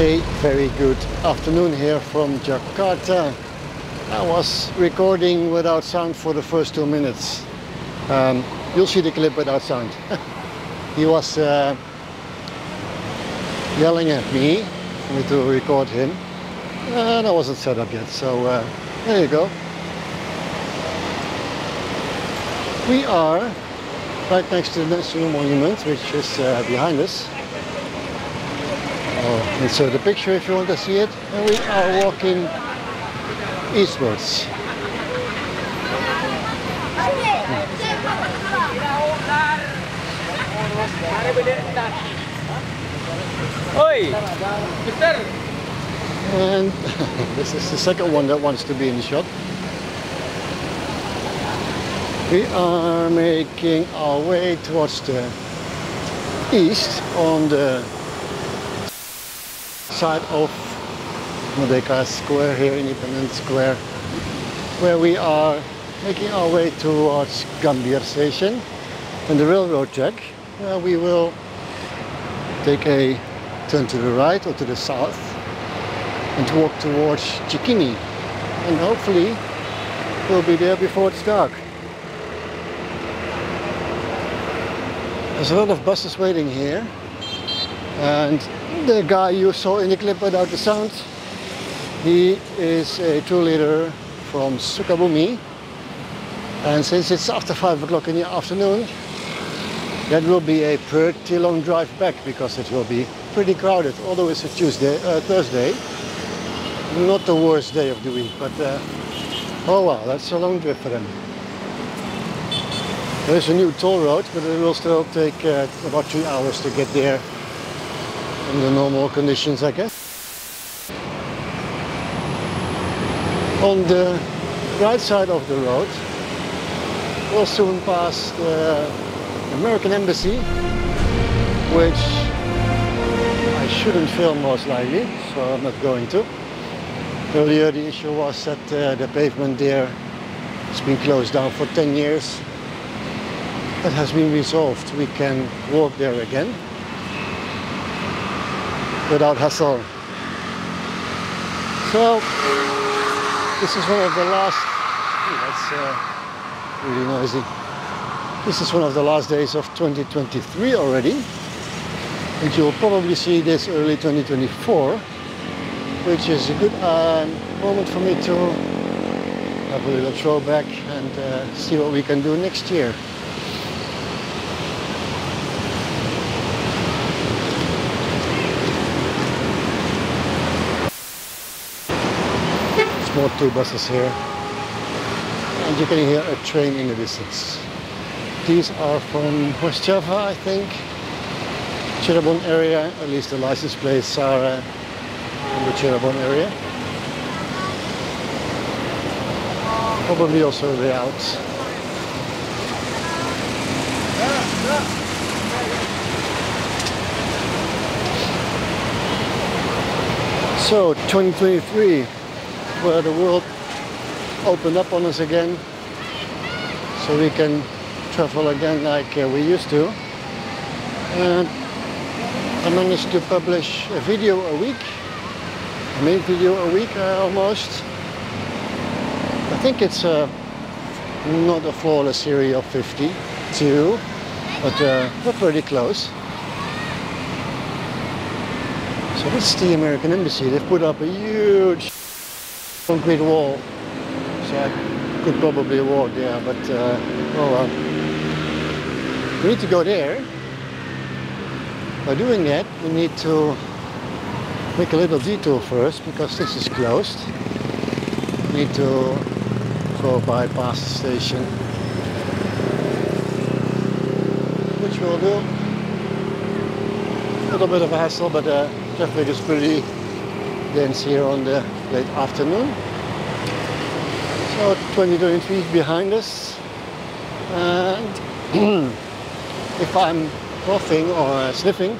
A very good afternoon here from Jakarta. I was recording without sound for the first two minutes. Um, you'll see the clip without sound. he was uh, yelling at me for me to record him and I wasn't set up yet so uh, there you go. We are right next to the National Monument which is uh, behind us. Oh, insert the picture if you want to see it. And we are walking eastwards. Oi, Mister. And this is the second one that wants to be in the shot. We are making our way towards the east on the side of Merdeka Square here, Independence Square, where we are making our way towards Gambir Station and the railroad track. Where we will take a turn to the right or to the south and walk towards Cikini. And hopefully we'll be there before it's dark. There's a lot of buses waiting here. And the guy you saw in the clip without the sound, he is a tour leader from Sukabumi. And since it's after 5 o'clock in the afternoon, that will be a pretty long drive back because it will be pretty crowded, although it's a Tuesday, uh, Thursday. Not the worst day of the week, but uh, oh well that's a long trip for them. There's a new toll road, but it will still take uh, about three hours to get there the normal conditions, I guess. On the right side of the road, we'll soon pass the American Embassy, which I shouldn't film most likely, so I'm not going to. Earlier the issue was that uh, the pavement there has been closed down for 10 years. That has been resolved. We can walk there again without hassle. So this is one of the last, that's uh, really noisy. This is one of the last days of 2023 already. And you'll probably see this early 2024, which is a good uh, moment for me to have a little throwback and uh, see what we can do next year. More two buses here. And you can hear a train in the distance. These are from West Java, I think. Cirebon area, at least the license plates are in the Cirebon area. Probably also the Alps. So 2023, where the world opened up on us again, so we can travel again like uh, we used to. And I managed to publish a video a week, a main video a week uh, almost. I think it's uh, not a flawless series of 52, but uh, we're pretty close. So that's the American Embassy. They've put up a huge concrete wall. So I could probably walk there, but uh, oh well. We need to go there. By doing that, we need to make a little detour first because this is closed. We need to go bypass the station, which we'll do. A little bit of a hassle, but uh, traffic is pretty dense here on the late afternoon. So 2023 is behind us, and if I'm coughing or sniffing,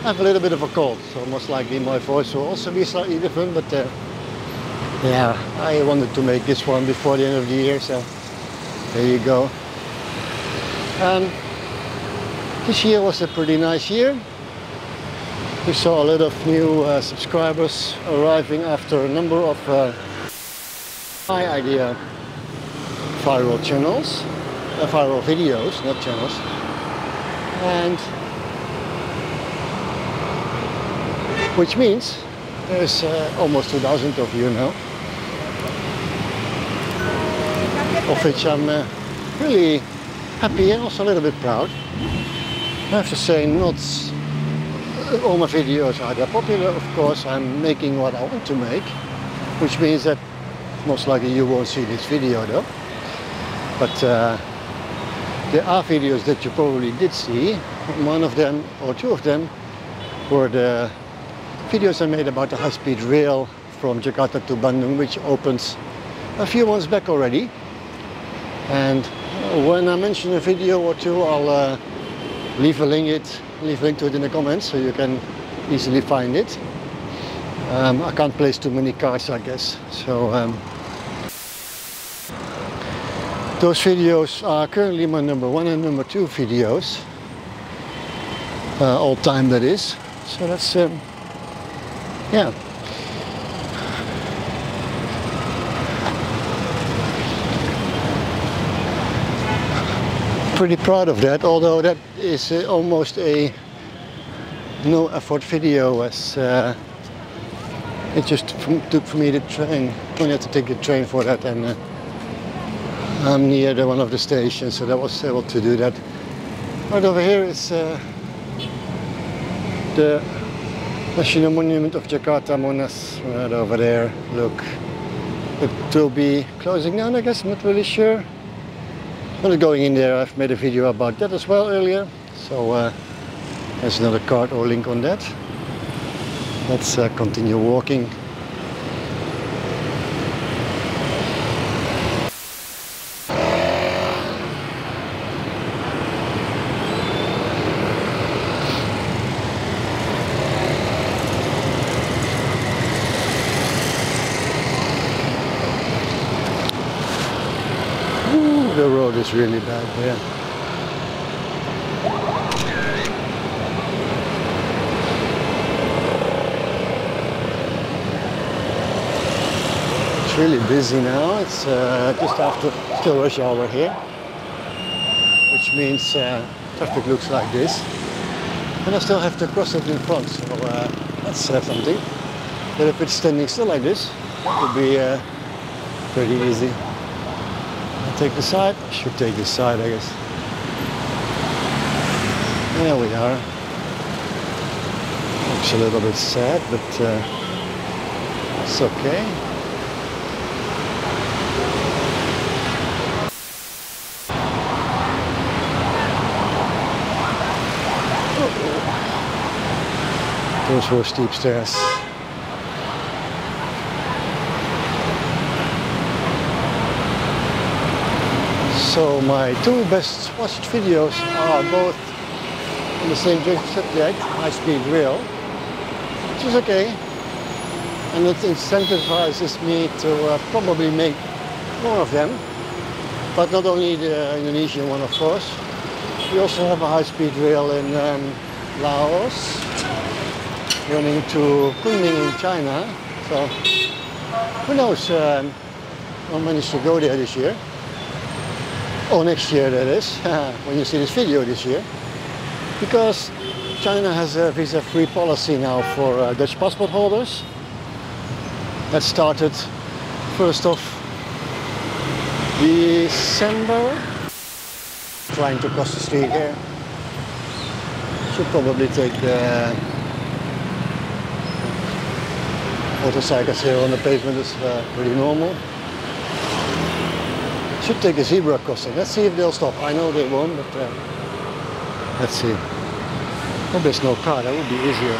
I have a little bit of a cold, so most likely my voice will also be slightly different, but uh, yeah, I wanted to make this one before the end of the year, so there you go. Um, this year was a pretty nice year. We saw a lot of new uh, subscribers arriving after a number of uh, my idea viral channels, uh, viral videos, not channels. And which means there's uh, almost 2,000 of you now, of which I'm uh, really happy and also a little bit proud. I have to say, not all my videos are popular, of course. I'm making what I want to make, which means that most likely you won't see this video though. But uh, there are videos that you probably did see. One of them, or two of them, were the videos I made about the high-speed rail from Jakarta to Bandung, which opens a few months back already. And when I mention a video or two, I'll uh, leave a link it, leave a link to it in the comments so you can easily find it. Um, I can't place too many cards, I guess. So um, those videos are currently my number one and number two videos, uh, all time that is. So that's um, yeah. Pretty proud of that, although that is uh, almost a no effort video as uh, it just took for me the train. Only had to take the train for that and uh, I'm near the, one of the stations so that was able to do that. Right over here is uh, the National Monument of Jakarta, Monas, right over there. Look, it will be closing down, I guess. I'm not really sure. Going in there. I've made a video about that as well earlier. So uh, there's another card or link on that. Let's uh, continue walking. the road is It's really busy now. It's uh, just after still rush hour here, which means uh, traffic looks like this. And I still have to cross it in front, so uh, that's uh, something. But if it's standing still like this, it would be uh, pretty easy. I'll take the side. I should take this side, I guess. There we are. Looks a little bit sad, but uh, it's okay. Those were steep stairs. So my two best watched videos are both on the same subject, high-speed rail, which is okay. And it incentivizes me to uh, probably make more of them. But not only the Indonesian one, of course. We also have a high-speed rail in um, Laos, running to Kunming in China. So who knows, um, I'll manage to go there this year. Oh, next year that is, when you see this video this year. Because China has a visa-free policy now for uh, Dutch passport holders. That started 1st of December. Trying to cross the street here. Should probably take the motorcycles here on the pavement is uh, pretty normal. Should take a zebra crossing. Let's see if they'll stop. I know they won't, but uh, let's see. Hope there's no car. That would be easier.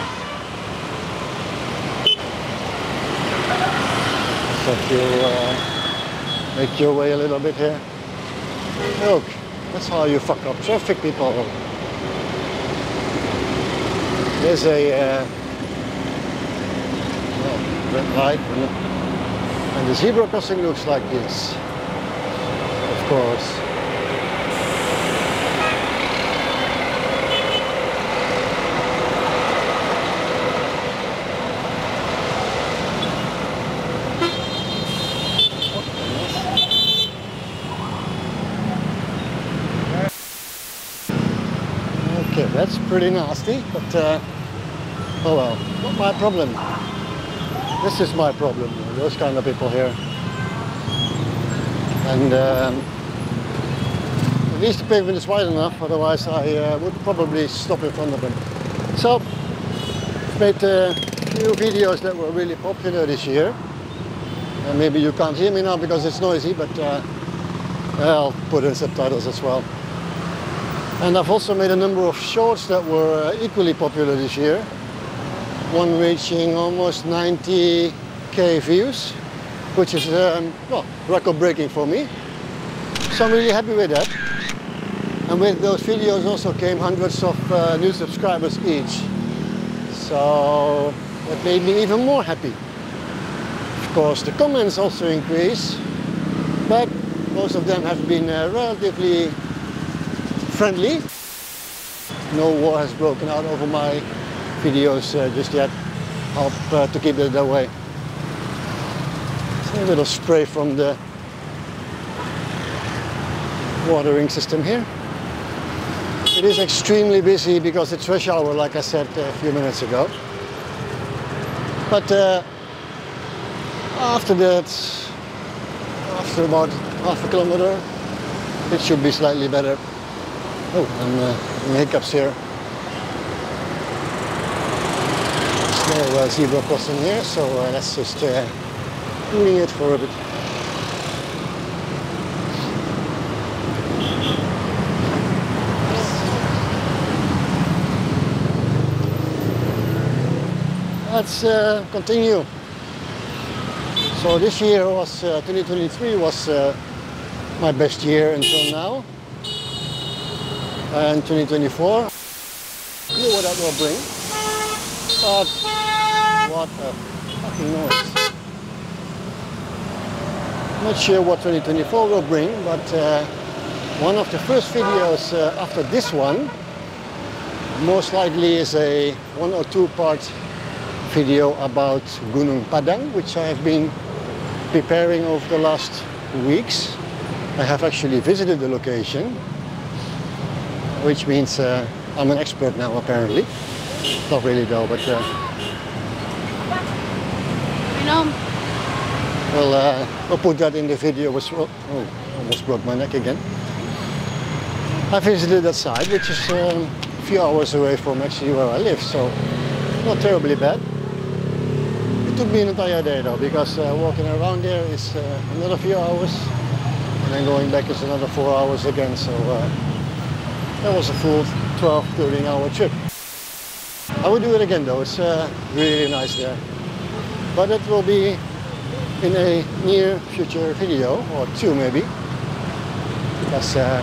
So if you uh, make your way a little bit here. Look, that's how you fuck up traffic, people. There's a uh, red light, and the zebra crossing looks like this course. Okay, that's pretty nasty, but uh, oh well, not my problem. This is my problem, those kind of people here. And um, at least the pavement is wide enough, otherwise I uh, would probably stop in front of them. So, made a few videos that were really popular this year. And maybe you can't hear me now because it's noisy, but uh, I'll put in subtitles as well. And I've also made a number of shorts that were uh, equally popular this year. One reaching almost 90k views, which is um, well, record breaking for me. So I'm really happy with that. With those videos also came hundreds of uh, new subscribers each. So that made me even more happy. Of course, the comments also increase, but most of them have been uh, relatively friendly. No war has broken out over my videos uh, just yet. Hope uh, to keep it that way. A little spray from the watering system here. It is extremely busy because it's rush hour, like I said a few minutes ago. But uh, after that, after about half a kilometer, it should be slightly better. Oh, and uh, hiccups here. There's no uh, zebra crossing here, so uh, let's just uh, wing it for a bit. Let's uh, continue. So this year was, uh, 2023 was uh, my best year until now and 2024. Clue what that will bring. But what a fucking noise. Not sure what 2024 will bring, but uh, one of the first videos uh, after this one most likely is a one or two part video about Gunung Padang, which I have been preparing over the last weeks. I have actually visited the location which means uh, I'm an expert now apparently. Not really though, but uh, You know, well, uh, I'll put that in the video. Was oh, almost broke my neck again. I visited that site, which is um, a few hours away from actually where I live, so not terribly bad. Me an entire day though, because uh, walking around there is uh, another few hours, and then going back is another four hours again. So. Uh, that was a full 12, 13 hour trip. I would do it again though, it's uh, really nice there. But it will be in a near future video, or two maybe. Because uh,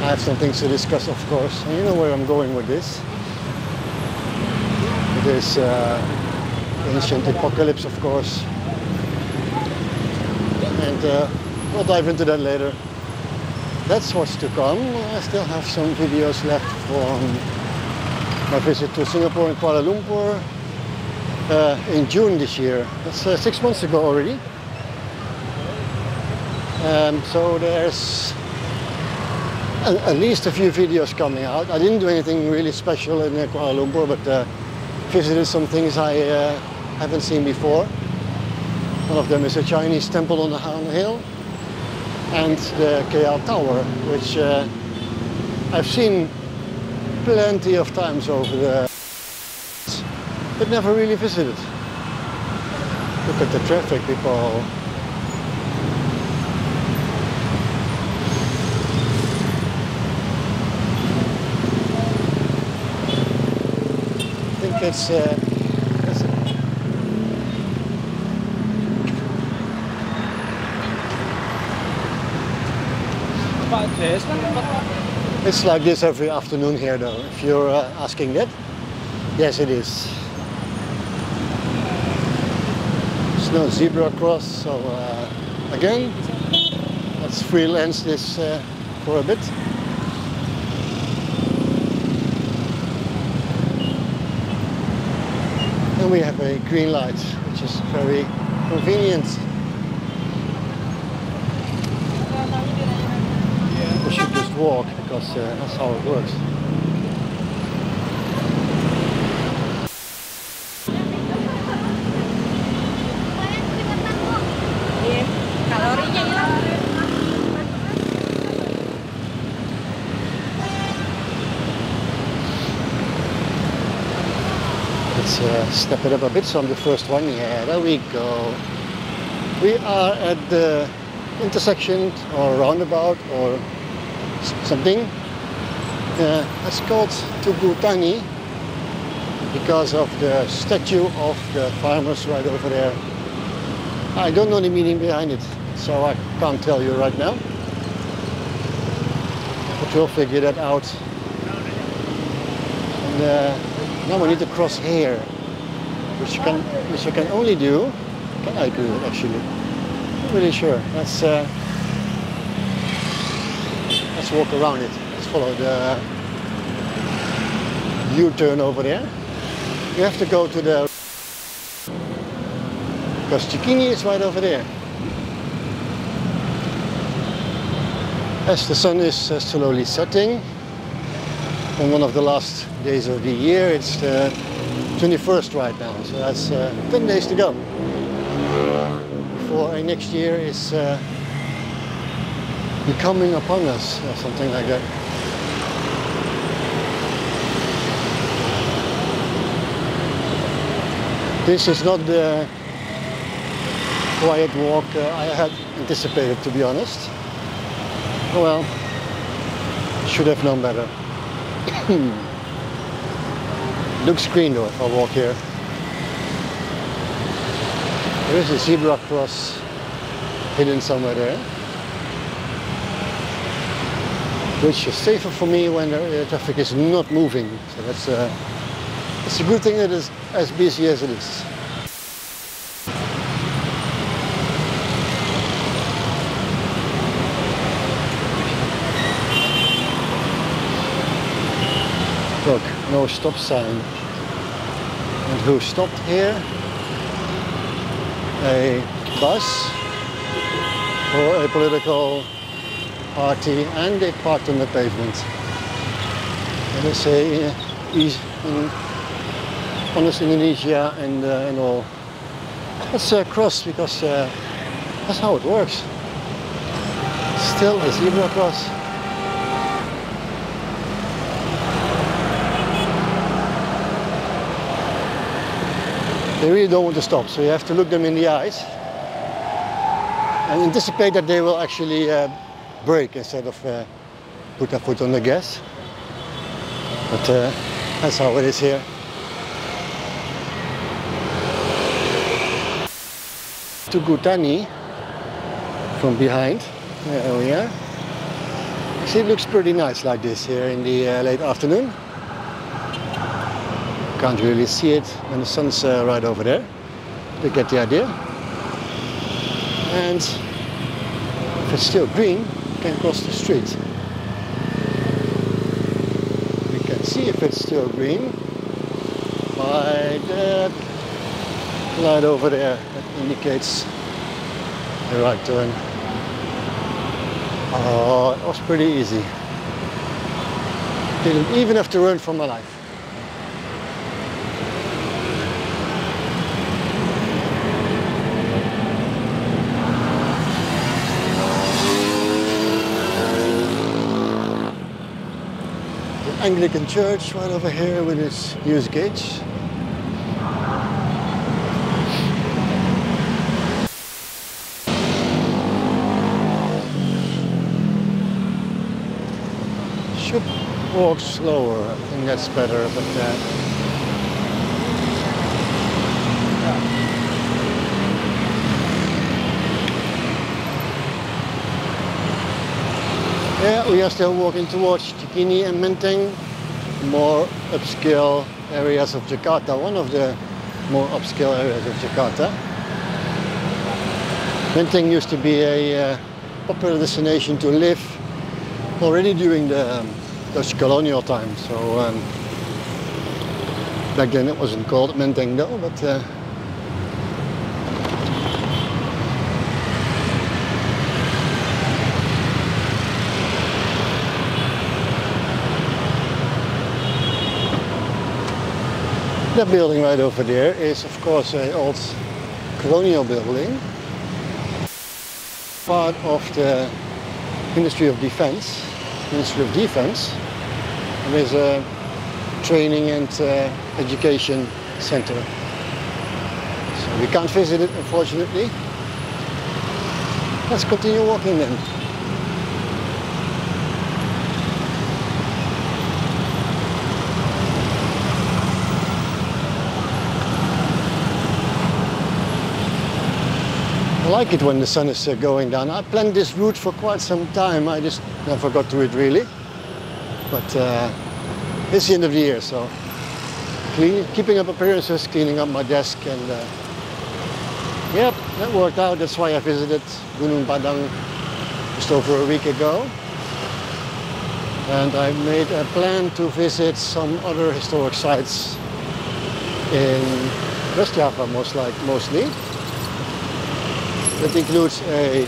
I have some things to discuss of course, and you know where I'm going with this. It is uh, ancient apocalypse of course. And uh, we'll dive into that later that's what's to come. I still have some videos left from my visit to Singapore and Kuala Lumpur uh, in June this year. That's uh, six months ago already. Um, so there's at least a few videos coming out. I didn't do anything really special in uh, Kuala Lumpur, but uh, visited some things I uh, haven't seen before. One of them is a Chinese temple on the, the hill and the KL Tower, which uh, I've seen plenty of times over the but never really visited. Look at the traffic, people. I think it's uh, It's like this every afternoon here though, if you're uh, asking that. Yes, it is. There's no zebra cross, so uh, again, let's freelance this uh, for a bit. And we have a green light, which is very convenient. walk because uh, that's how it works. Let's uh, step it up a bit so on the first one. Yeah, there we go. We are at the intersection or roundabout or something. Uh, it's called Tugu Tani because of the statue of the farmers right over there. I don't know the meaning behind it, so I can't tell you right now. But we'll figure that out. And uh, now we need to cross here, which you can, which I can only do. Can I do it actually? Not really sure. Let's uh, let's walk around it. Let's follow the U-turn over there. You have to go to the because Cikini is right over there. As the sun is uh, slowly setting on one of the last days of the year, it's the 21st right now, so that's uh, 10 days to go before uh, next year is uh, becoming upon us or something like that. This is not the quiet walk uh, I had anticipated, to be honest. Well, should have known better. Looks green though if I walk here. There is a zebra cross hidden somewhere there. Which is safer for me when the traffic is not moving. So that's, uh, it's a good thing that it's as busy as it is. Look, no stop sign. And who stopped here? A bus for a political party and they parked on the pavement. And they say uh, East, in honest Indonesia and, uh, and all. Let's uh, cross because uh, that's how it works. Still a zebra cross. They really don't want to stop, so you have to look them in the eyes and anticipate that they will actually uh, brake instead of uh, put their foot on the gas. But uh, that's how it is here. Tugu Tani from behind, there we are. See, it looks pretty nice like this here in the uh, late afternoon. Can't really see it when the sun's uh, right over there. You get the idea. And if it's still green, can cross the street. We can see if it's still green by that light over there that indicates the right turn. Oh, it was pretty easy. Didn't even have to run for my life. Anglican Church right over here with its huge gates. Should walk slower, I think that's better, but uh, we are still walking towards Cikini and Menteng, more upscale areas of Jakarta, one of the more upscale areas of Jakarta. Menteng used to be a uh, popular destination to live already during the um, Dutch colonial time. So um, back then it wasn't called Menteng though, but uh, That building right over there is of course an old colonial building. Part of the Ministry of Defense, Ministry of Defense. There's a training and uh, education center. So we can't visit it unfortunately. Let's continue walking then. Like it when the sun is uh, going down. I planned this route for quite some time. I just never got to it really. But uh, it's the end of the year, so keeping up appearances, cleaning up my desk, and uh, yep, that worked out. That's why I visited Gunung Padang just over a week ago. And I made a plan to visit some other historic sites in West Java, most like mostly. That includes a,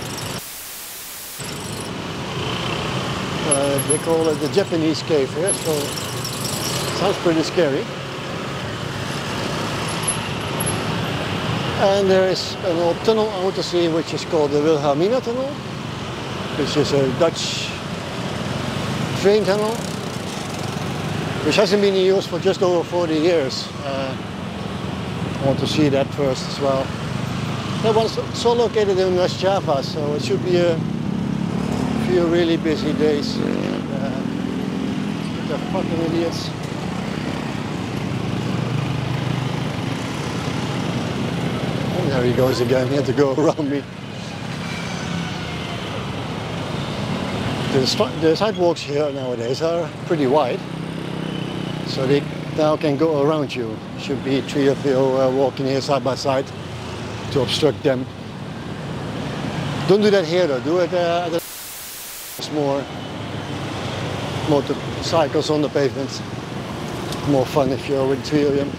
uh, they call it the Japanese cave here, so sounds pretty scary. And there is an old tunnel I want to see which is called the Wilhelmina Tunnel, which is a Dutch train tunnel, which hasn't been in use for just over 40 years. Uh, I want to see that first as well. That one's so located in West Java, so it should be a few really busy days. Uh, the fucking idiots. And there he goes again, he had to go around me. The, the sidewalks here nowadays are pretty wide, so they now can go around you. Should be three of you uh, walking here side by side to obstruct them. Don't do that here though, do it uh, at the more motorcycles on the pavement. More fun if you're with three of them.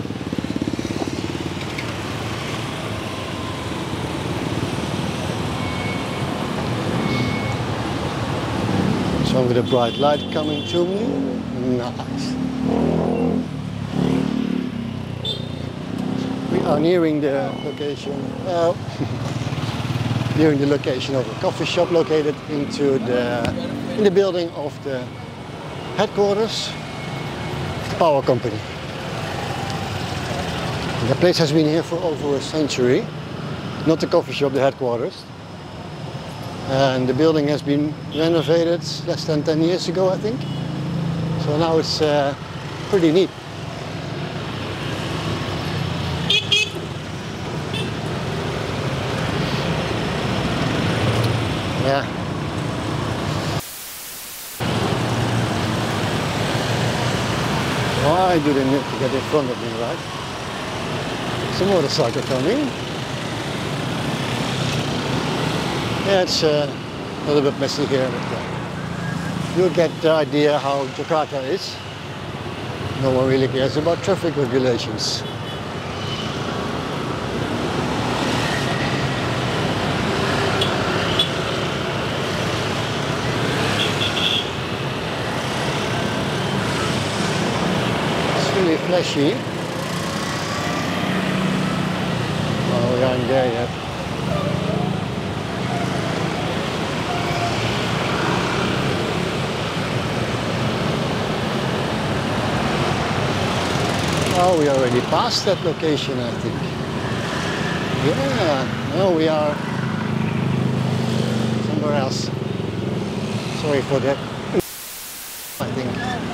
So with a bright light coming to me, nice. We are nearing the location, well, nearing the location of a coffee shop located into the, in the building of the headquarters of the power company. The place has been here for over a century, not the coffee shop, the headquarters. And the building has been renovated less than 10 years ago, I think. So now it's uh, pretty neat. Yeah. Do they need to get in front of me, right? Some motorcycle coming. Yeah, it's uh, a little bit messy here, but uh, you'll get the idea how Jakarta is. No one really cares about traffic regulations. Flashy. Oh, we aren't there yet. Oh, we already passed that location, I think. Yeah, no, we are somewhere else. Sorry for that. I think.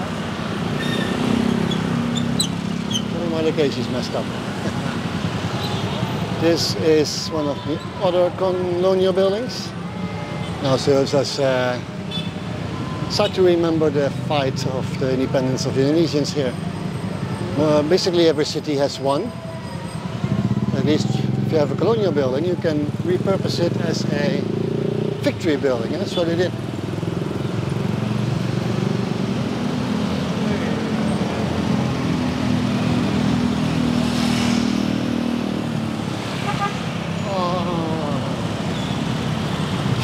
My location is messed up. this is one of the other colonial buildings. Now serves as a site to remember the fight of the independence of the Indonesians here. Uh, basically every city has one. At least if you have a colonial building, you can repurpose it as a victory building, and that's what they did.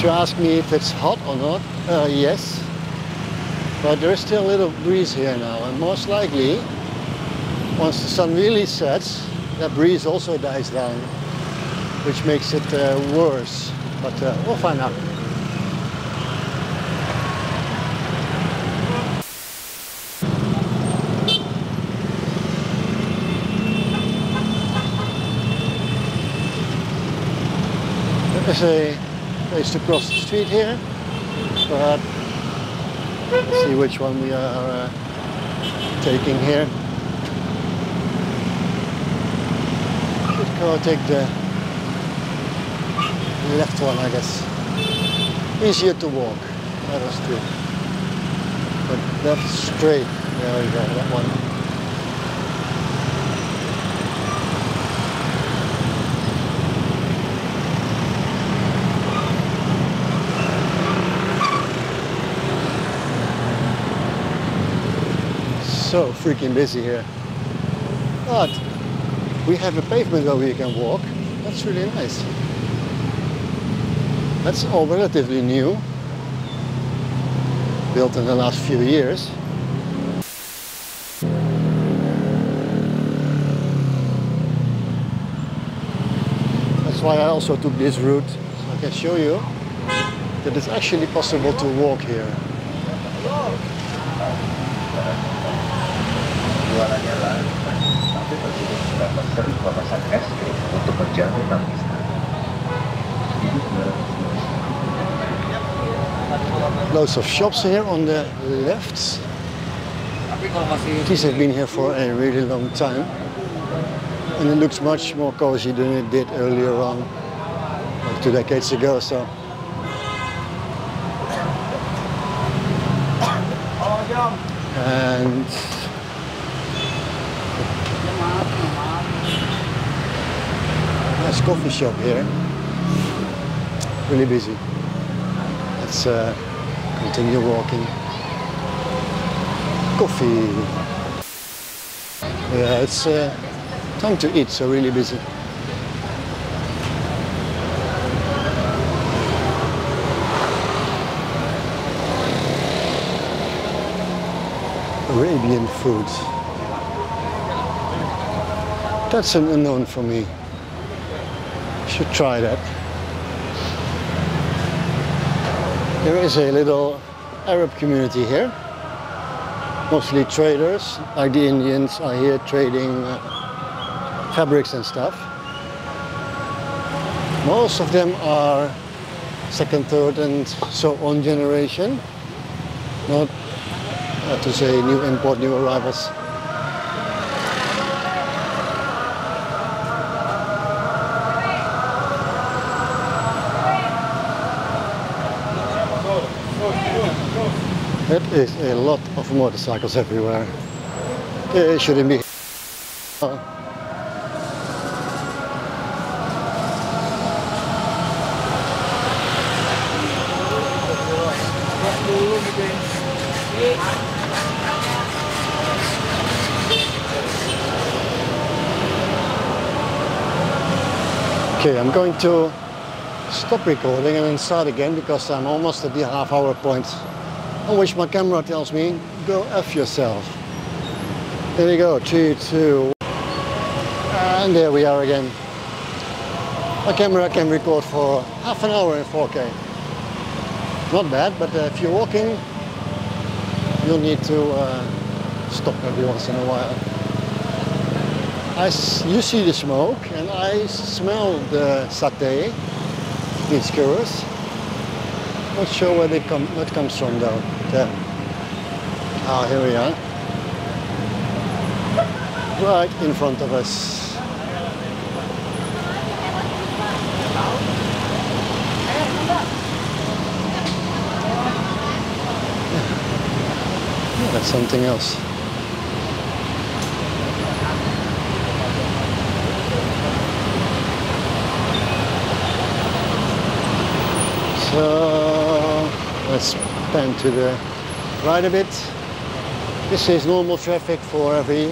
you ask me if it's hot or not, uh, yes. But there is still a little breeze here now, and most likely, once the sun really sets, that breeze also dies down, which makes it uh, worse. But uh, we'll find out. There's a place to cross the street here, but see which one we are uh, taking here. Should go take the left one, I guess. Easier to walk, that is true. But left straight, there we go, that one. So freaking busy here. But we have a pavement where we can walk. That's really nice. That's all relatively new. Built in the last few years. That's why I also took this route. I can show you that it's actually possible to walk here. Mendapatkan kemasan es krim untuk menjamin nangisnya. Loads of shops here on the left. These have been here for a really long time. And it looks much more cozy than it did earlier on, like two decades ago. So and nice coffee shop here. Really busy. Let's uh, continue walking. Coffee. Yeah, it's uh, time to eat, so really busy. Arabian food. That's an unknown for me. Should try that. There is a little Arab community here. Mostly traders, like the Indians are here trading uh, fabrics and stuff. Most of them are second, third and so on generation. Not uh, to say new import, new arrivals. There is a lot of motorcycles everywhere. It shouldn't be. Okay, I'm going to stop recording and then start again because I'm almost at the half hour point on which my camera tells me, go F yourself. There we go, two, two, and there we are again. My camera can record for half an hour in 4K. Not bad, but uh, if you're walking, you'll need to uh, stop every once in a while. I s you see the smoke and I smell the satay, these skewers. Not sure where they come, it comes from though. There. Ah, here we are. Right in front of us. That's something else. So let's pan to the right a bit. This is normal traffic for every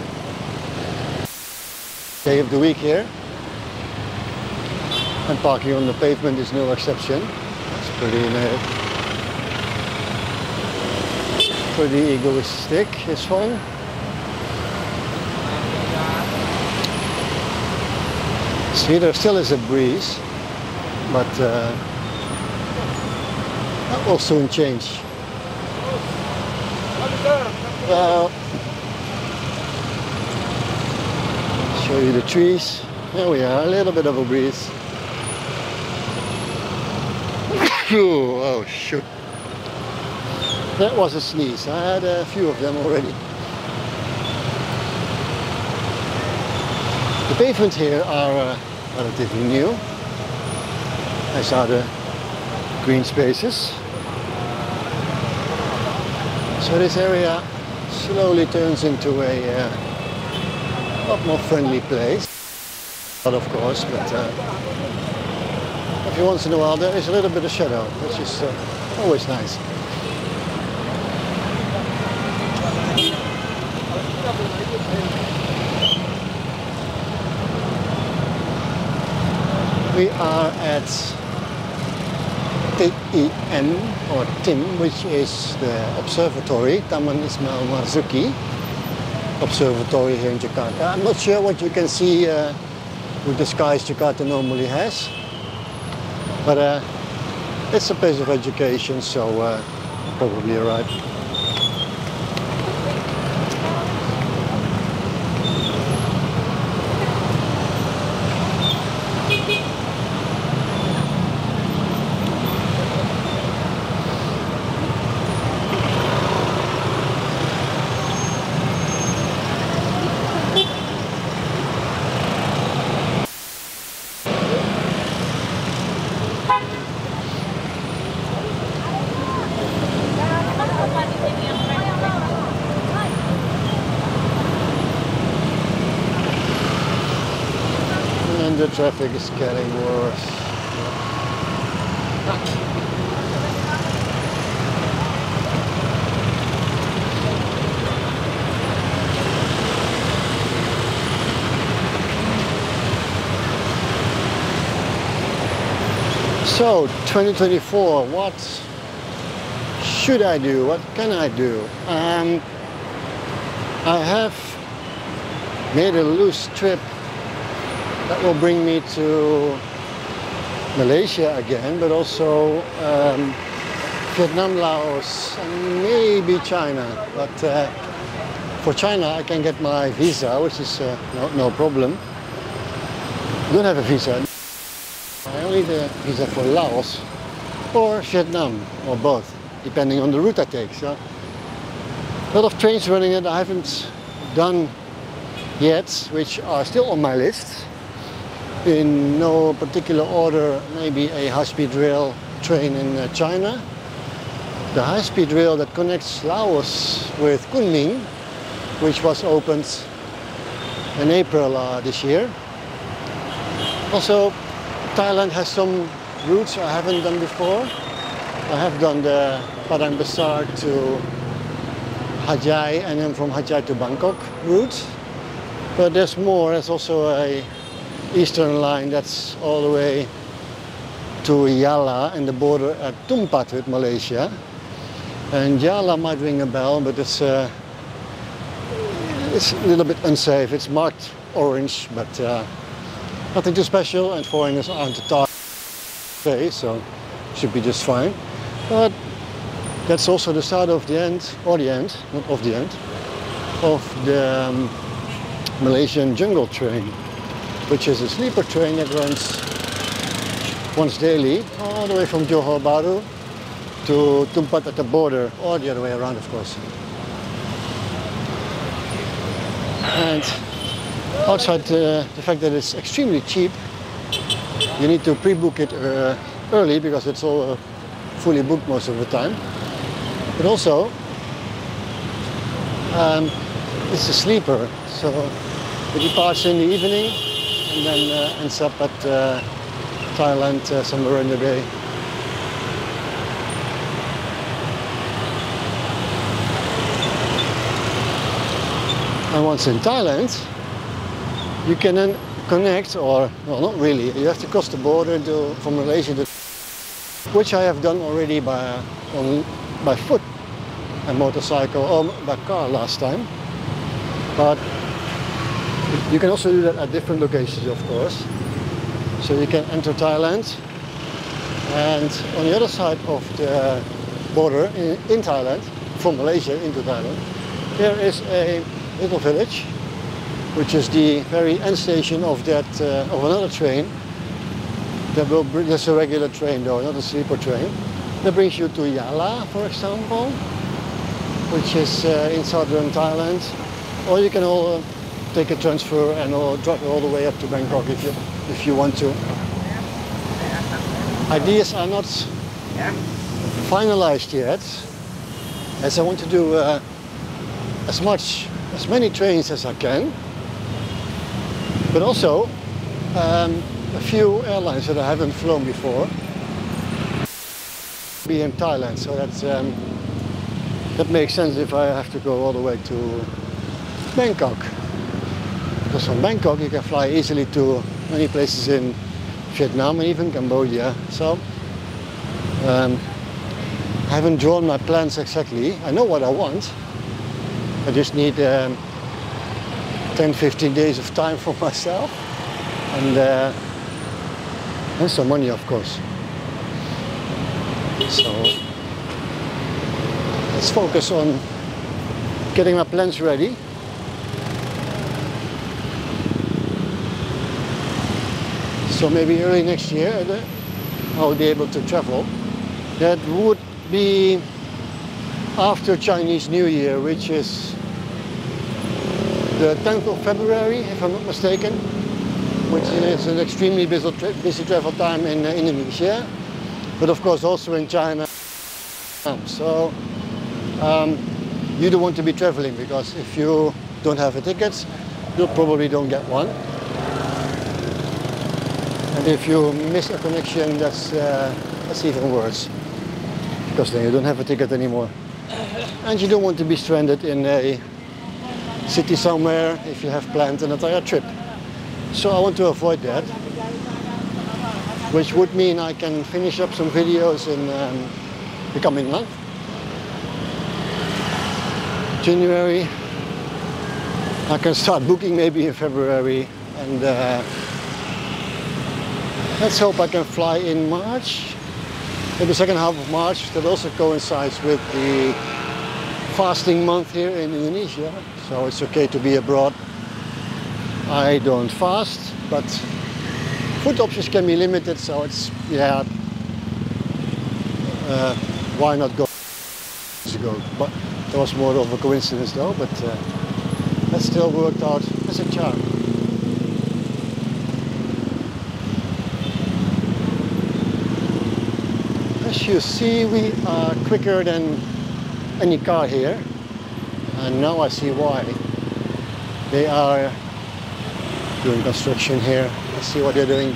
day of the week here. And parking on the pavement is no exception. It's pretty uh, pretty egoistic, this one. See, there still is a breeze, but uh, that will soon change. Show you the trees. There we are, a little bit of a breeze. Oh shoot. That was a sneeze. I had a few of them already. The pavements here are uh, relatively new, as are the green spaces. So this area slowly turns into a uh, lot more friendly place. But of course, but uh, every once in a while there is a little bit of shadow, which is uh, always nice. We are at TIM or TIM, which is the observatory, Taman Ismail Marzuki Observatory here in Jakarta. I'm not sure what you can see uh, with the skies Jakarta normally has, but uh, it's a place of education, so uh, probably right. The traffic getting worse. So, 2024, what should I do? What can I do? Um, I have made a loose trip will bring me to Malaysia again, but also um, Vietnam, Laos, and maybe China. But uh, for China, I can get my visa, which is uh, no, no problem. Don't have a visa. I only need a visa for Laos or Vietnam, or both, depending on the route I take. So, a lot of trains running that I haven't done yet, which are still on my list in no particular order, maybe a high-speed rail train in uh, China, the high-speed rail that connects Laos with Kunming, which was opened in April uh, this year. Also, Thailand has some routes I haven't done before. I have done the Padang Besar to Hat Yai and then from Hat Yai to Bangkok route. But there's more, there's also a eastern line that's all the way to Yala and the border at Tumpat with Malaysia. And Yala might ring a bell, but it's uh, it's a little bit unsafe. It's marked orange, but uh, nothing too special, and foreigners aren't a target, so should be just fine. But that's also the start of the end, or the end, not of the end, of the um, Malaysian jungle train which is a sleeper train that runs once daily all the way from Johor Bahru to Tumpat at the border, or the other way around, of course. And outside uh, the fact that it's extremely cheap, you need to pre-book it uh, early because it's all uh, fully booked most of the time. But also, um, it's a sleeper, so it departs in the evening and then uh, ends up at uh, Thailand uh, somewhere in the bay. And once in Thailand, you can then connect, or well, not really. You have to cross the border to, from Malaysia to, which I have done already by on, by foot, and motorcycle, or by car last time. But you can also do that at different locations, of course. So you can enter Thailand, and on the other side of the border in, in Thailand, from Malaysia into Thailand, there is a little village, which is the very end station of that uh, of another train that will bring, there's a regular train though, not a sleeper train. That brings you to Yala, for example, which is uh, in southern Thailand. Or you can all uh, take a transfer and all, drive all the way up to Bangkok if you, if you want to. Ideas are not finalized yet, as I want to do uh, as much, as many trains as I can, but also um, a few airlines that I haven't flown before. Be in Thailand, so that's um, that makes sense if I have to go all the way to Bangkok. Because from Bangkok you can fly easily to many places in Vietnam and even Cambodia. So um, I haven't drawn my plans exactly. I know what I want. I just need um, 10, 15 days of time for myself and, uh, and some money, of course. So let's focus on getting my plans ready. So maybe early next year uh, I'll be able to travel. That would be after Chinese New Year, which is the 10th of February, if I'm not mistaken, which is an extremely busy, tra busy travel time in uh, Indonesia, but of course also in China. So um, you don't want to be traveling because if you don't have a ticket, you probably don't get one. And if you miss a connection, that's, uh, that's even worse because then you don't have a ticket anymore. And you don't want to be stranded in a city somewhere if you have planned an entire trip. So I want to avoid that, which would mean I can finish up some videos in um, the coming month. January. I can start booking maybe in February and uh, let's hope I can fly in March in the second half of March. That also coincides with the fasting month here in Indonesia, so it's okay to be abroad. I don't fast, but food options can be limited, so it's, yeah, uh, why not go ago? But that was more of a coincidence though, but uh, that still worked out as a charm. As you see, we are quicker than any car here. And now I see why. They are doing construction here. Let's see what they're doing.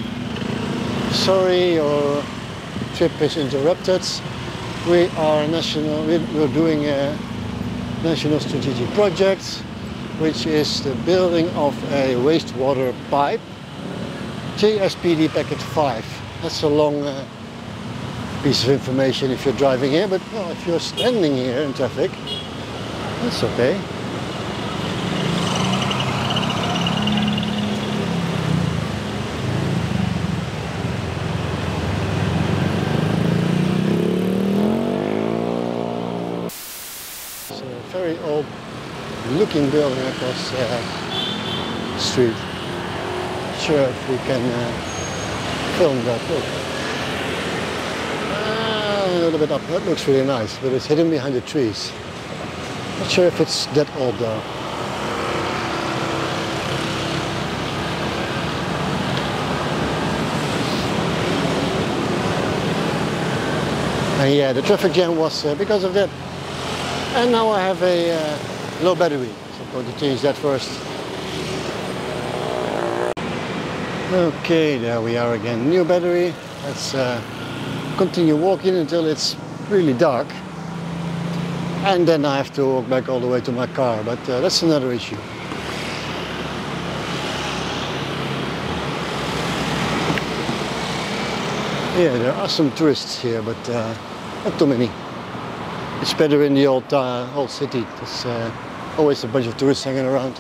Sorry, your trip is interrupted. We are national, we're doing a national strategic project, which is the building of a wastewater pipe, JSPD packet 5. That's a long uh, piece of information if you're driving here, but well, if you're standing here in traffic, that's okay. It's a very old looking building across uh, the street. Sure if we can uh, film that. Little bit up. That looks really nice, but it's hidden behind the trees. Not sure if it's that old though. And yeah, the traffic jam was uh, because of that. And now I have a uh, low battery, so I'm going to change that first. Okay, there we are again. New battery. Let's uh, continue walking until it's really dark. And then I have to walk back all the way to my car, but uh, that's another issue. Yeah, there are some tourists here, but uh, not too many. It's better in the old, uh, old city. There's uh, always a bunch of tourists hanging around.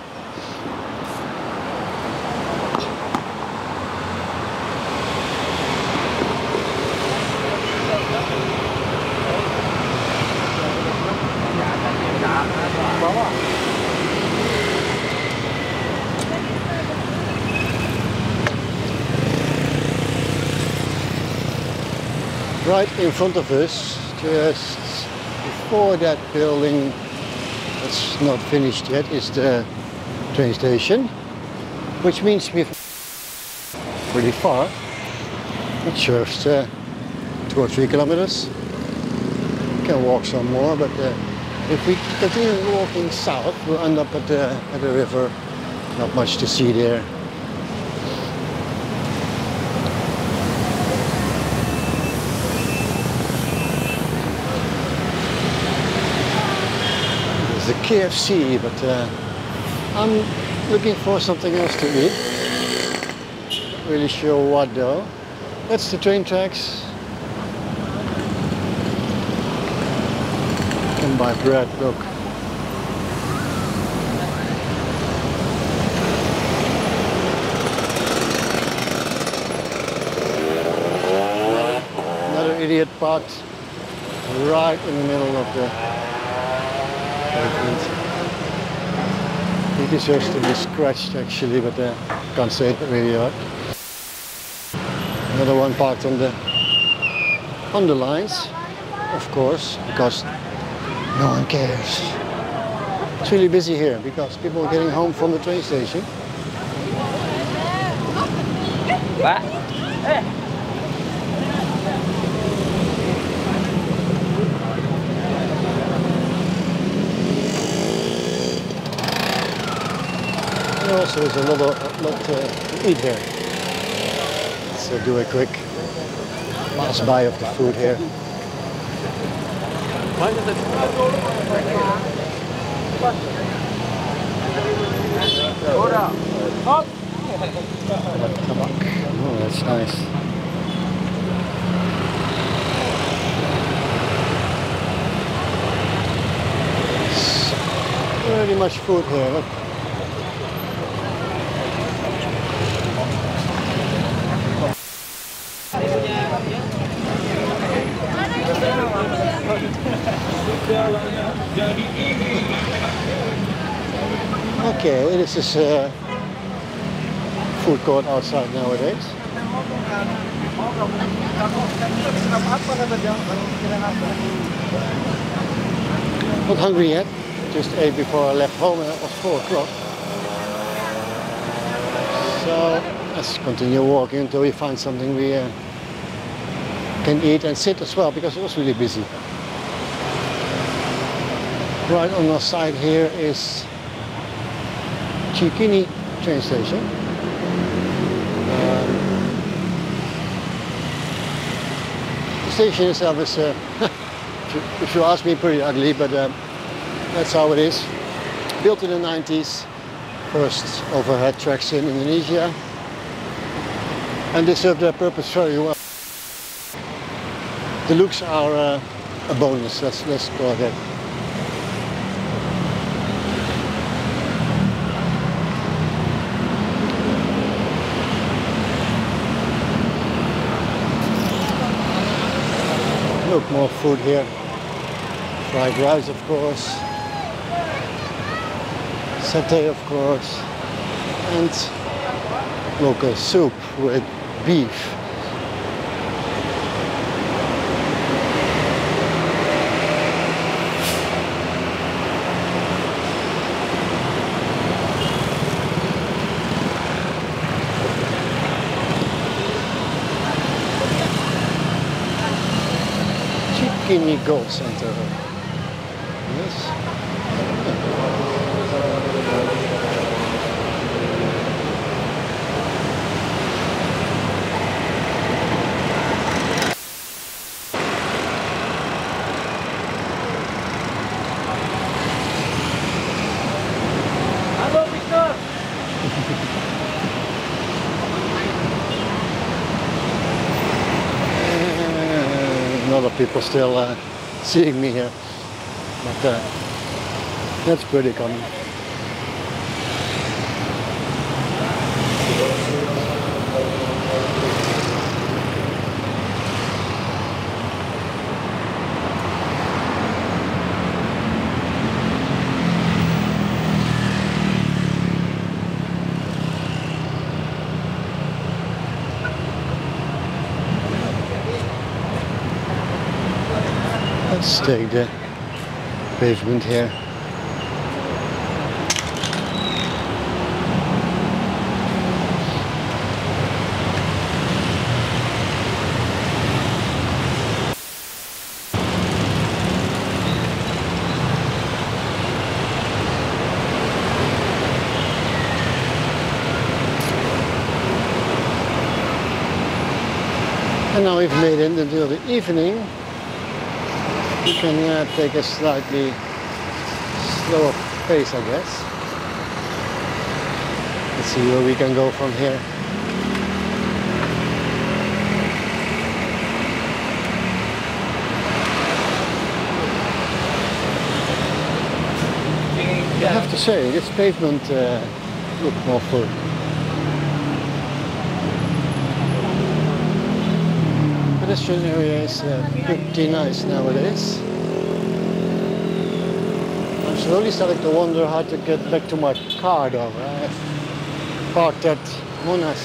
In front of us, just before that building that's not finished yet, is the train station, which means we're pretty far. It serves uh, two or three kilometers. We can walk some more, but uh, if we continue walking south, we'll end up at the, at the river. Not much to see there. The KFC, but uh, I'm looking for something else to eat. Not really sure what though. That's the train tracks. Can buy bread, look. Another idiot parked right in the middle of the pavement. He deserves to be scratched actually, but uh, can't say it really hard. Another one parked on the on the lines, of course, because no one cares. It's really busy here because people are getting home from the train station. Pak. Also there's a lot, uh, to eat here. So do a quick pass by of the food here. Oh, that's nice. Very much food here. Okay, this is a food court outside nowadays. Not hungry yet. Just ate before I left home and it was 4 o'clock. So let's continue walking until we find something we uh, can eat and sit as well because it was really busy. Right on the side here is Cikini train station. Um, the station itself is, uh, if, you, ask me, pretty ugly, but um, that's how it is. Built in the 90s, first overhead tracks in Indonesia, and they serve their purpose very well. The looks are uh, a bonus. Let's let's go ahead. Look, more food here. Fried rice, of course. Satay, of course. And local soup with beef. Cikini Gold Center. Yes. Lot of people still uh, seeing me here. But uh, that's pretty common. Take the pavement here. And now we've made it until the evening. We can uh, take a slightly slower pace, I guess. Let's see where we can go from here. I have to say, this pavement uh, look more full. Pedestrian area is uh, pretty nice nowadays. I'm slowly starting to wonder how to get back to my car though. I've parked at Monas,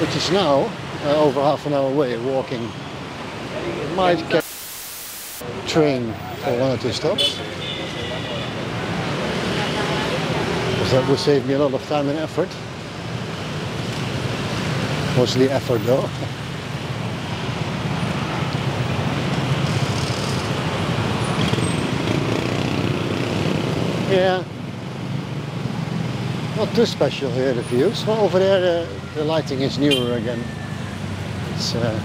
which is now uh, over half an hour away walking. Might get train for one or two stops. Because that would save me a lot of time and effort. Mostly effort though. Yeah. Not too special here, the views. Well, over there, the, the lighting is newer again. It's uh,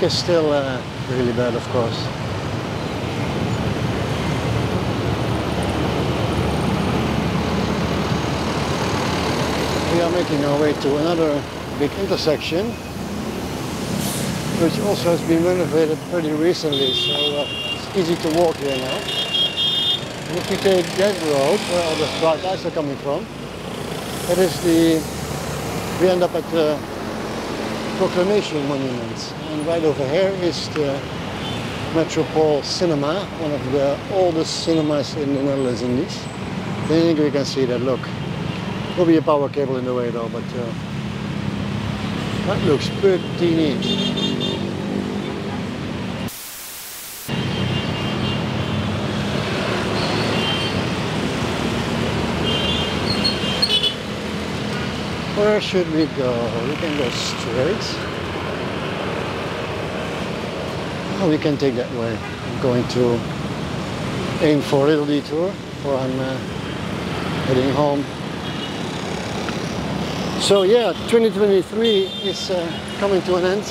Traffic is still uh, really bad, of course. We are making our way to another big intersection, which also has been renovated pretty recently, so uh, it's easy to walk here now. And if we take that road, where all the bright lights are coming from, that is the, we end up at the Proclamation Monument. And right over here is the Metropole Cinema, one of the oldest cinemas in the Netherlands Indies. I think we can see that, look. There'll be a power cable in the way though, but uh, that looks pretty neat. Where should we go? We can go straight. Oh, we can take that way. I'm going to aim for a little detour before I'm uh, heading home. So yeah, 2023 is uh, coming to an end.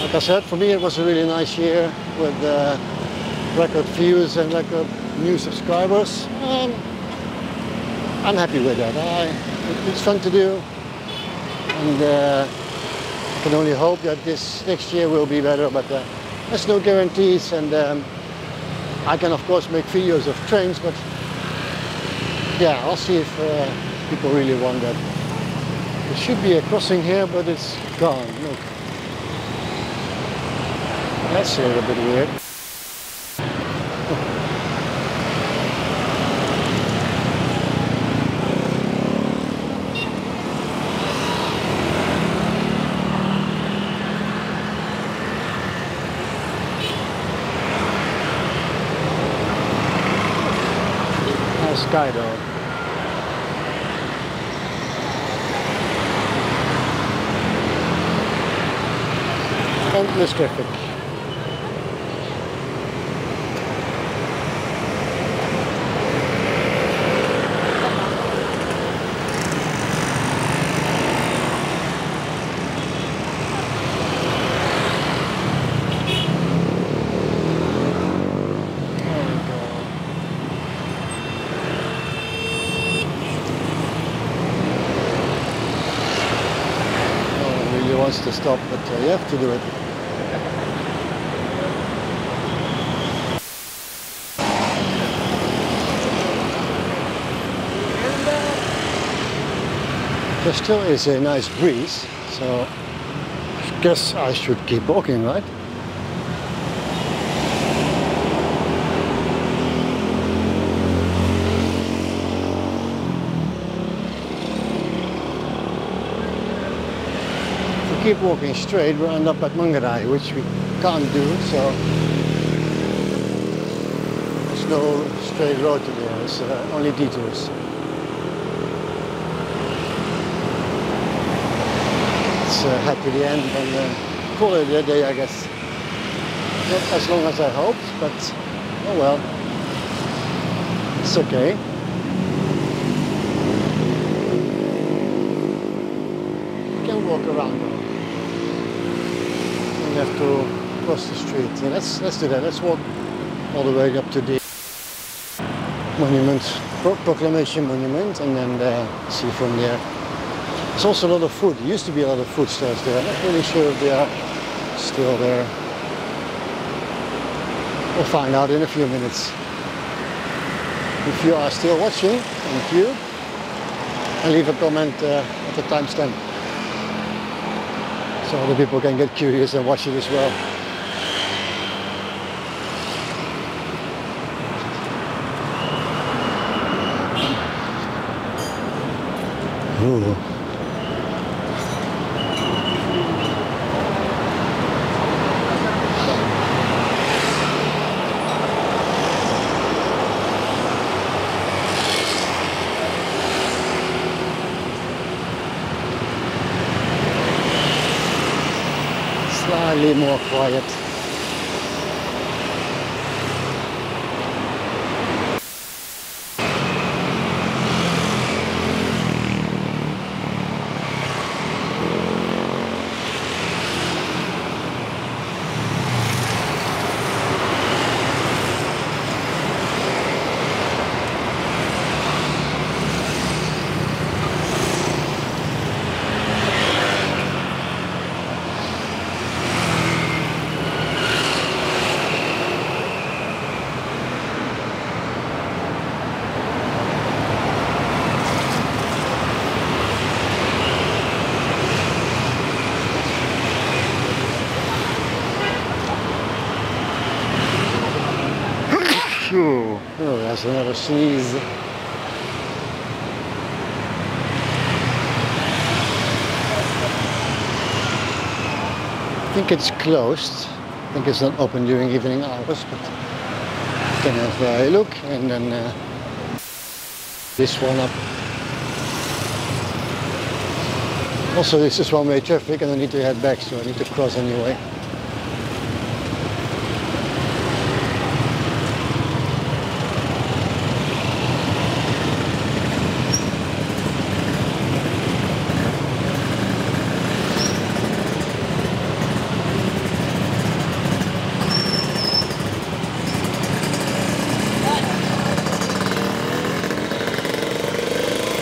Like I said, for me it was a really nice year with uh, record views and record new subscribers. Um, I'm happy with that. I, it's fun to do and uh, I can only hope that this next year will be better but uh, there's no guarantees and um, I can of course make videos of trains but yeah I'll see if uh, people really want that. There should be a crossing here but it's gone. Look. That's a little bit weird. Sky though. Endless traffic. to stop, but uh, you have to do it. There still is a nice breeze, so I guess I should keep walking, right? Keep walking straight, we'll end up at Manggarai, which we can't do, so there's no straight road to there, it's uh, only detours. Let's uh, head the end and uh, call it a day, I guess. Not as long as I hoped, but oh well. It's okay. Walk around. Have to cross the street. Yeah, let's let's do that. Let's walk all the way up to the monument, Pro- proclamation monument, and then uh, see from there. There's also a lot of food. There used to be a lot of food stores there. I'm not really sure if they are still there. We'll find out in a few minutes. If you are still watching, thank you. And leave a comment uh, at the timestamp. So other people can get curious and watch it as well. Ooh. Slightly more quiet. Phew. Sneeze. I think it's closed. I think it's not open during evening hours, but you can have a look and then uh, this one up. Also, this is one-way traffic and I need to head back, so I need to cross anyway.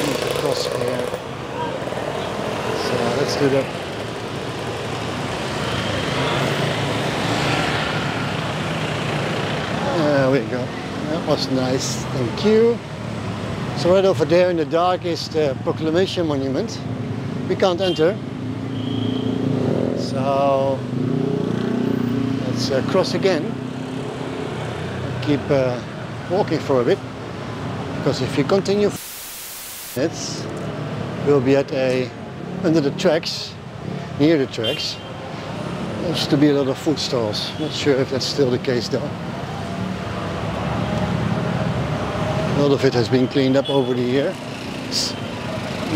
need to cross here. So let's do that. There we go. That Thank you. So right over there in the dark is the proclamation monument. We can't enter. So let's uh, cross again. Keep uh, walking for a bit. Because if you continue minutes, we'll be at a under the tracks, near the tracks. There used to be a lot of food stalls. Not sure if that's still the case though. A lot of it has been cleaned up over the years.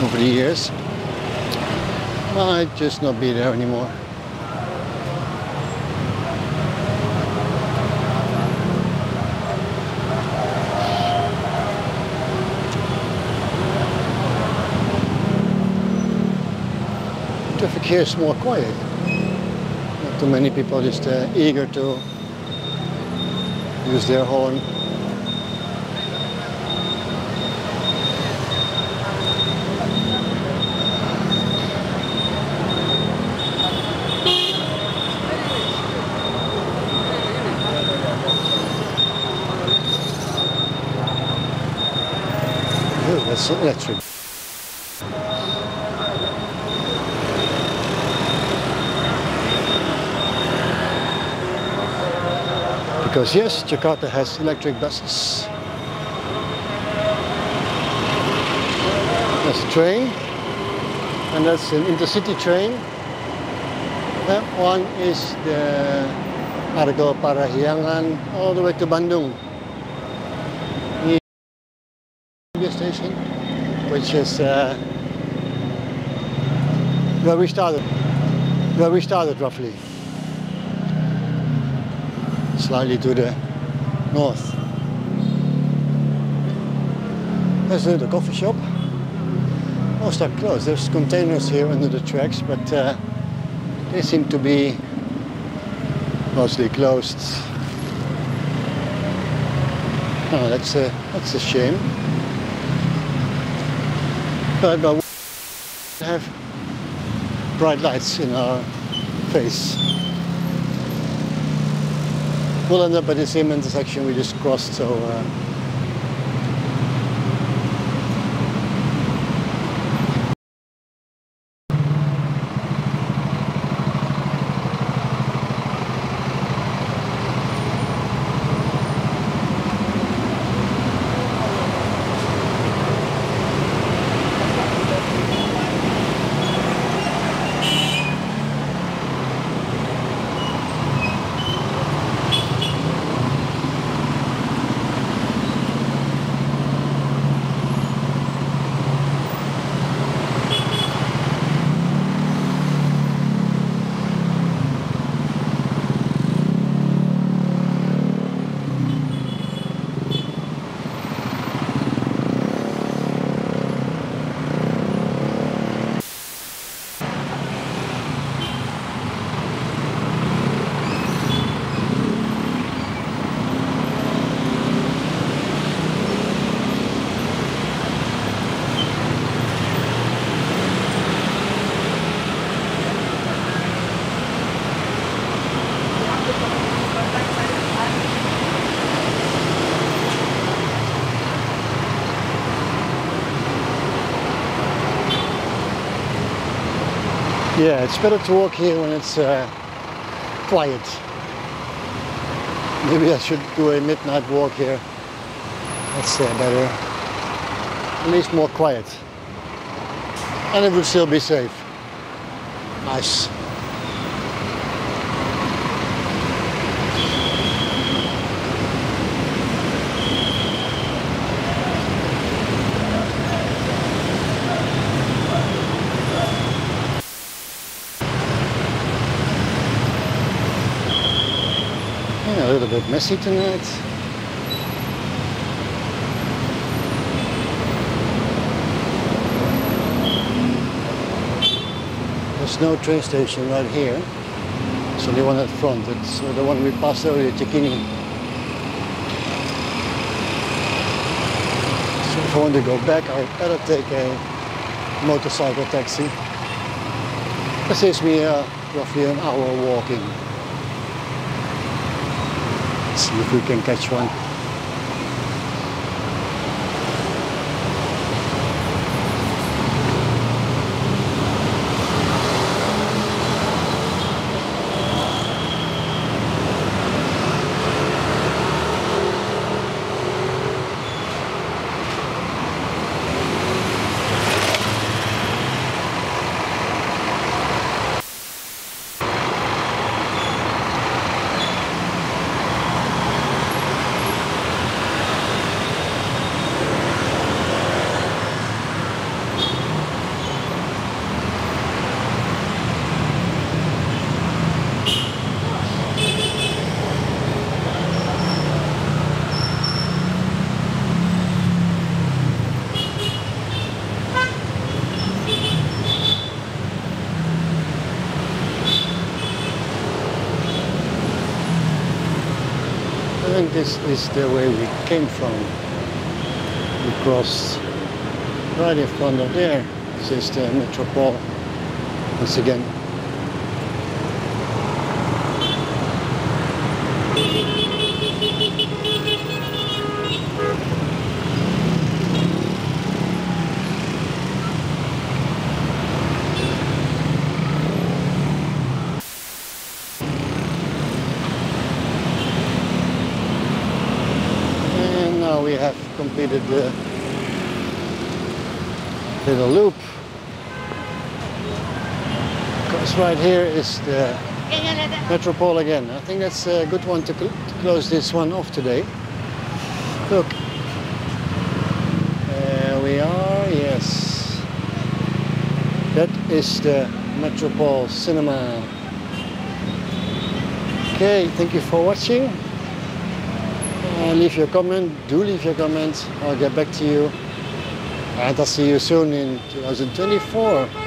Over the years. Might just not be there anymore. Traffic here is more quiet. Not too many people just uh, eager to use their horn. It's electric. Yes, Jakarta has electric buses. There's a train, and that's an intercity train. That one is the Argo Parahyangan all the way to Bandung. The station, which is uh, where we started. Where we started roughly. Slightly to the north. There's the coffee shop. Most are closed. There's containers here under the tracks, but uh, they seem to be mostly closed. Oh, that's a that's a shame. But, but we have bright lights in our face. We'll end up at the same intersection we just crossed, so. Uh, Yeah, it's better to walk here when it's uh, quiet. Maybe I should do a midnight walk here. That's uh, better. At least more quiet. And it would still be safe. Nice. Yeah, a little bit messy tonight. There's no train station right here. It's only one at front. It's uh, the one we passed earlier, Cikini. So if I want to go back, I better take a motorcycle taxi. That saves me uh, roughly an hour walking. See if we can catch one. I think this is the way we came from. We crossed right in front of there. This is the Metropole once again. now we have completed the little loop. Because right here is the Metropole again. I think that's a good one to, cl to close this one off today. Look. There we are, yes. That is the Metropole Cinema. Okay, thank you for watching. Uh, leave your comment, do leave your comment. I'll get back to you. And I'll see you soon in 2024.